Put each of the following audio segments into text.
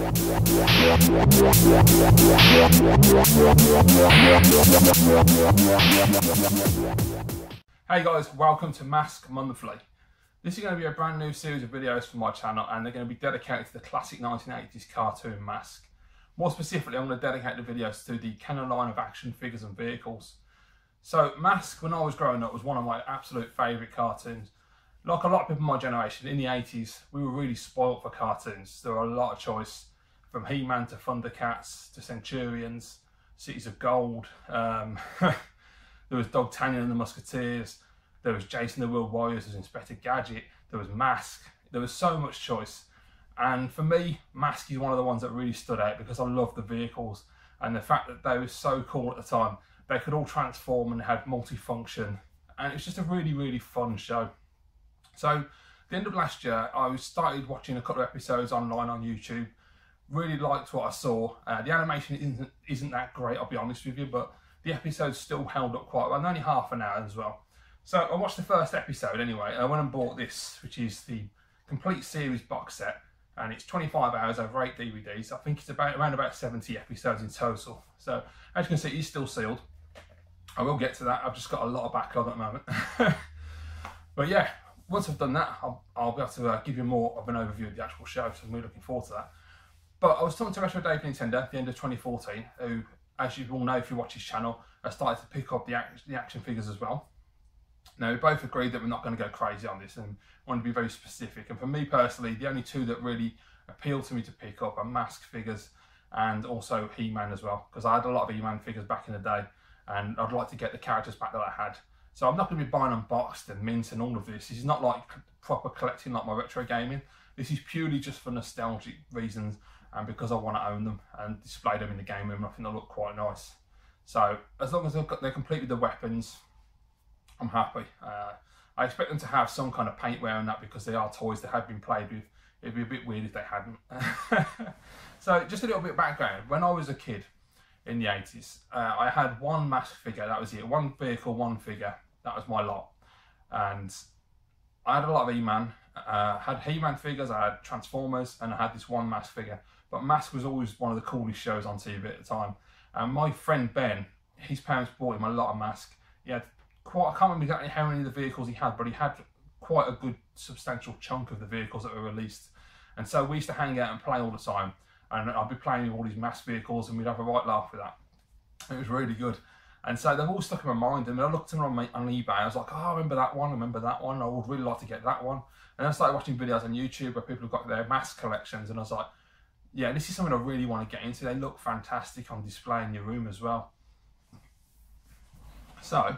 Hey guys, welcome to Mask Monthly. This is going to be a brand new series of videos for my channel and they're going to be dedicated to the classic 1980s cartoon Mask. More specifically, I'm going to dedicate the videos to the Kenner line of action figures and vehicles. So Mask, when I was growing up, was one of my absolute favourite cartoons. Like a lot of people in my generation, in the 80s, we were really spoilt for cartoons. There were a lot of choice, from He-Man to Thundercats to Centurions, Cities of Gold, um, There was Dog Dogtanian and the Musketeers. There was Jayce and the Wheeled Warriors. There was Inspector Gadget. There was Mask. There was so much choice. And for me, Mask is one of the ones that really stood out because I love the vehicles and the fact that they were so cool at the time. They could all transform and had multifunction. And it was just a really, really fun show. So, the end of last year, I started watching a couple of episodes online on YouTube. Really liked what I saw. Uh, the animation isn't, isn't that great, I'll be honest with you, but the episodes still held up quite well, only half an hour as well. So I watched the first episode anyway. I went and bought this, which is the complete series box set, and it's 25 hours over eight DVDs. I think it's about around about 70 episodes in total. So as you can see, it's still sealed. I will get to that. I've just got a lot of backlog at the moment. but yeah, once I've done that, I'll, I'll be able to uh, give you more of an overview of the actual show. So I'm really looking forward to that. But I was talking to Retro Dave Nintendo at the end of 2014, who as you all know if you watch his channel, I started to pick up the, act the action figures as well. Now, we both agreed that we're not going to go crazy on this and want to be very specific. And for me personally, the only two that really appeal to me to pick up are mask figures and also He-Man as well, because I had a lot of He-Man figures back in the day and I'd like to get the characters back that I had. So I'm not going to be buying unboxed and mint and all of this. This is not like proper collecting like my retro gaming. This is purely just for nostalgic reasons and because I want to own them and display them in the game room, I think they look quite nice. So as long as they've got, they're complete with the weapons, I'm happy. Uh, I expect them to have some kind of paintwear on that because they are toys that have been played with. It'd be a bit weird if they hadn't. so just a little bit of background. When I was a kid in the 80s, uh, I had one mask figure, that was it. One vehicle, one figure. That was my lot. And I had a lot of E-Man. Uh, had He-Man figures, I had Transformers, and I had this one mask figure. But Mask was always one of the coolest shows on TV at the time. And my friend Ben, his parents bought him a lot of Mask. He had quite, I can't remember exactly how many of the vehicles he had, but he had quite a good substantial chunk of the vehicles that were released. And so we used to hang out and play all the time. And I'd be playing with all these Mask vehicles and we'd have a right laugh with that. It was really good. And so they've all stuck in my mind. And I looked them on, my, on eBay. I was like, oh, I remember that one. I remember that one. I would really like to get that one. And I started watching videos on YouTube where people have got their mask collections. And I was like, yeah, this is something I really want to get into. They look fantastic on display in your room as well. So,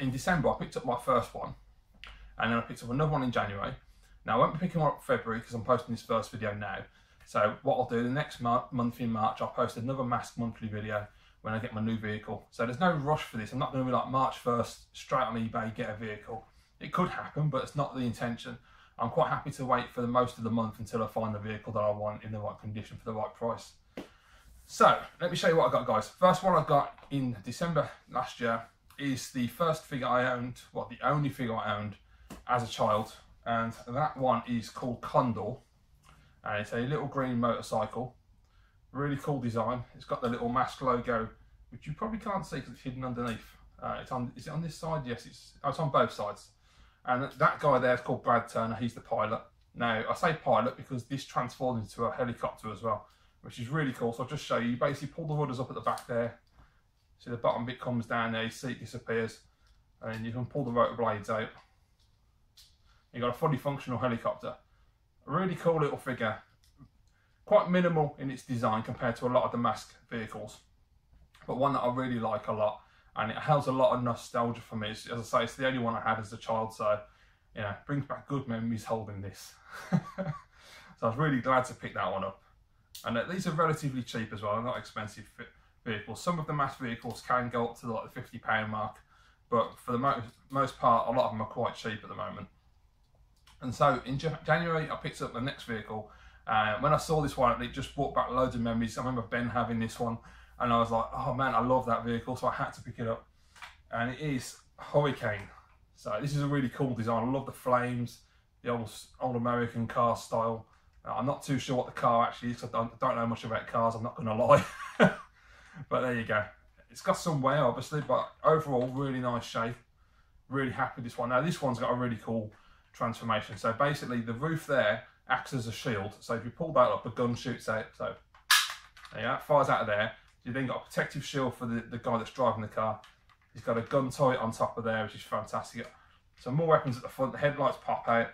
in December, I picked up my first one, and then I picked up another one in January. Now, I won't be picking one up February because I'm posting this first video now. So, what I'll do the next month in March, I'll post another Mask monthly video when I get my new vehicle. So, there's no rush for this. I'm not going to be like March 1st, straight on eBay, get a vehicle. It could happen, but it's not the intention. I'm quite happy to wait for the most of the month until I find the vehicle that I want in the right condition for the right price. So let me show you what I got guys. First one I got in December last year is the first figure I owned, well the only figure I owned as a child and that one is called Condor and it's a little green motorcycle. Really cool design. It's got the little mask logo which you probably can't see because it's hidden underneath. Uh, it's on, is it on this side? Yes, it's, oh, it's on both sides. And that guy there is called Brad Turner. He's the pilot. Now, I say pilot because this transforms into a helicopter as well, which is really cool. So I'll just show you. You basically pull the rudders up at the back there. See the bottom bit comes down there, your seat disappears, and you can pull the rotor blades out. You've got a fully functional helicopter. A really cool little figure. Quite minimal in its design compared to a lot of the mask vehicles, but one that I really like a lot and it has a lot of nostalgia for me. As I say, it's the only one I had as a child, so you know, brings back good memories holding this. so I was really glad to pick that one up. And these are relatively cheap as well, they're not expensive vehicles. Some of the mask vehicles can go up to like the £50 mark, but for the most, most part, a lot of them are quite cheap at the moment. And so in January, I picked up the next vehicle. Uh, when I saw this one, it just brought back loads of memories. I remember Ben having this one and I was like, oh man, I love that vehicle, so I had to pick it up. And it is Hurricane. So this is a really cool design. I love the flames, the old old American car style Uh, I'm not too sure what the car actually is. I don't, don't know much about cars. I'm not going to lie. but there you go. It's got some wear, obviously, but overall, really nice shape. Really happy with this one. Now, this one's got a really cool transformation. So basically, the roof there acts as a shield. So if you pull that up, the gun shoots out. So there you go, fires out of there. You then got a protective shield for the, the guy that's driving the car. He's got a gun turret on top of there, which is fantastic. So more weapons at the front. The headlights pop out,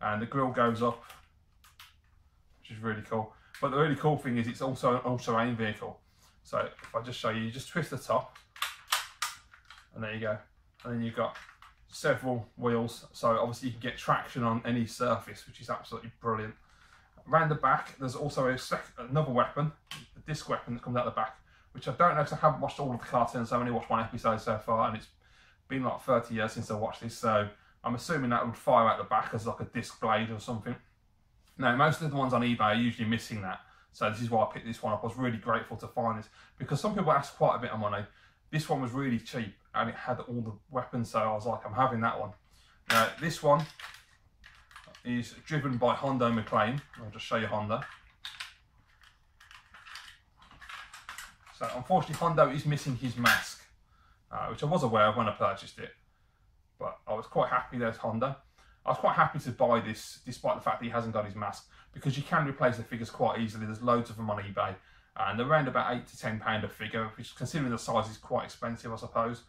and the grill goes up, which is really cool. But the really cool thing is it's also an all-terrain vehicle. So if I just show you, you just twist the top, and there you go. And then you've got several wheels, so obviously you can get traction on any surface, which is absolutely brilliant. Around the back, there's also a another weapon, the disc weapon that comes out the back, which I don't know because I haven't watched all of the cartoons. I've only watched one episode so far, and it's been like 30 years since I watched this, so I'm assuming that would fire out the back as like a disc blade or something. Now, most of the ones on eBay are usually missing that, so this is why I picked this one up. I was really grateful to find this because some people ask quite a bit of money. This one was really cheap and it had all the weapons, so I was like, I'm having that one. Now, this one is driven by Hondo MacLean. I'll just show you Hondo. So unfortunately, Hondo is missing his mask, uh, which I was aware of when I purchased it. But I was quite happy there's Hondo. I was quite happy to buy this, despite the fact that he hasn't got his mask, because you can replace the figures quite easily. There's loads of them on eBay, and around about eight to ten pound a figure, which considering the size is quite expensive, I suppose.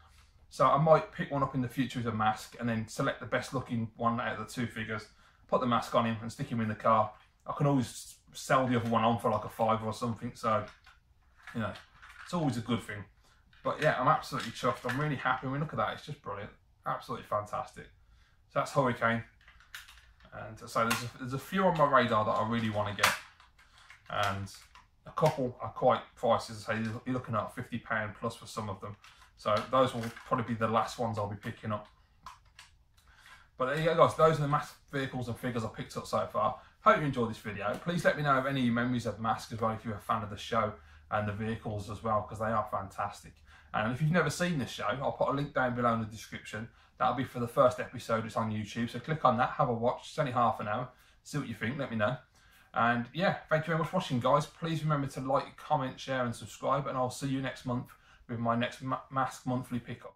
So I might pick one up in the future with a mask, and then select the best looking one out of the two figures, put the mask on him, and stick him in the car. I can always sell the other one on for like a five or something. So, you know, it's always a good thing. But yeah, I'm absolutely chuffed. I'm really happy. I mean, look at that. It's just brilliant. Absolutely fantastic. So that's Hurricane. And so there's a, there's a few on my radar that I really want to get. And a couple are quite pricey. So you're looking at £50 plus for some of them. So those will probably be the last ones I'll be picking up. But there you go guys, those are the mask vehicles and figures I picked up so far. Hope you enjoyed this video. Please let me know of any memories of Mask as well if you're a fan of the show and the vehicles as well because they are fantastic. And if you've never seen this show, I'll put a link down below in the description. That'll be for the first episode. It's on YouTube. So click on that, have a watch. It's only half an hour. See what you think. Let me know. And yeah, thank you very much for watching, guys. Please remember to like, comment, share, and subscribe. And I'll see you next month with my next Mask monthly pickup.